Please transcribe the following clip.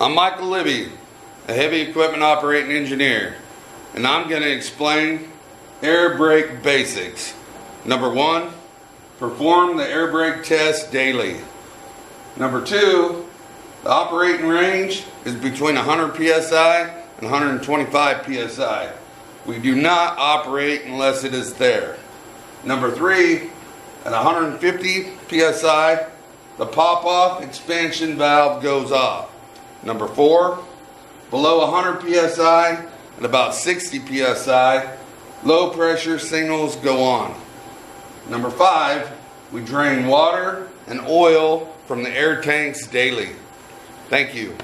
I'm Michael Libby, a heavy equipment operating engineer, and I'm going to explain air brake basics. Number one, perform the air brake test daily. Number two, the operating range is between 100 psi and 125 psi. We do not operate unless it is there. Number three, at 150 psi, the pop-off expansion valve goes off. Number four, below 100 psi and about 60 psi, low pressure signals go on. Number five, we drain water and oil from the air tanks daily. Thank you.